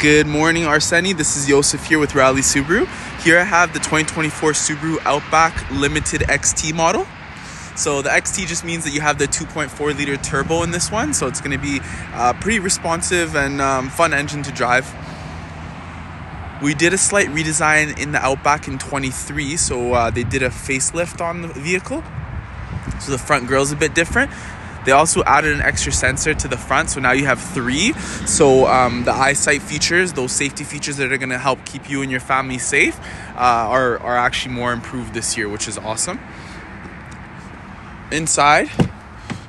Good morning, Arseni. This is Yosef here with Rally Subaru. Here I have the 2024 Subaru Outback Limited XT model. So the XT just means that you have the 2.4 liter turbo in this one, so it's going to be a pretty responsive and um, fun engine to drive. We did a slight redesign in the Outback in 23, so uh, they did a facelift on the vehicle. So the front grille is a bit different. They also added an extra sensor to the front, so now you have three. So um, the eyesight features, those safety features that are going to help keep you and your family safe, uh, are are actually more improved this year, which is awesome. Inside,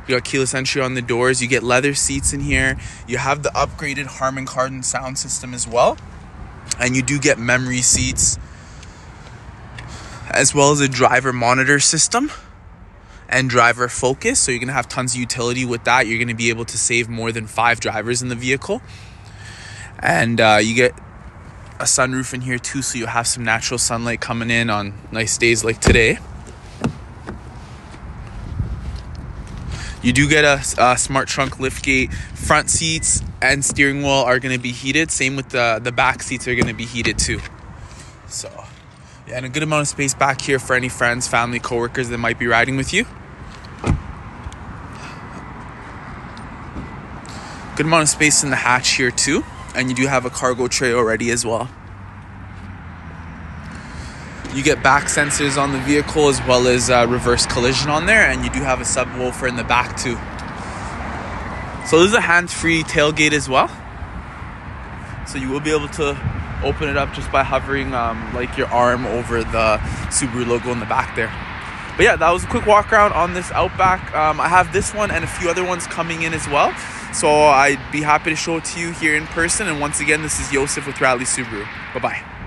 you got keyless entry on the doors. You get leather seats in here. You have the upgraded Harman Kardon sound system as well, and you do get memory seats, as well as a driver monitor system and driver focus. So you're gonna have tons of utility with that. You're gonna be able to save more than five drivers in the vehicle. And uh, you get a sunroof in here too, so you have some natural sunlight coming in on nice days like today. You do get a, a smart trunk liftgate. Front seats and steering wheel are going to be heated. Same with the the back seats are going to be heated too. So, yeah, and a good amount of space back here for any friends, family, coworkers that might be riding with you. Good amount of space in the hatch here too, and you do have a cargo tray already as well. You get back sensors on the vehicle as well as uh, reverse collision on there, and you do have a subwoofer in the back too. So this is a hands-free tailgate as well. So you will be able to open it up just by hovering um, like your arm over the Subaru logo in the back there. But yeah, that was a quick walk around on this Outback. Um, I have this one and a few other ones coming in as well. So I'd be happy to show it to you here in person. And once again, this is Yosef with Rally Subaru. Bye bye.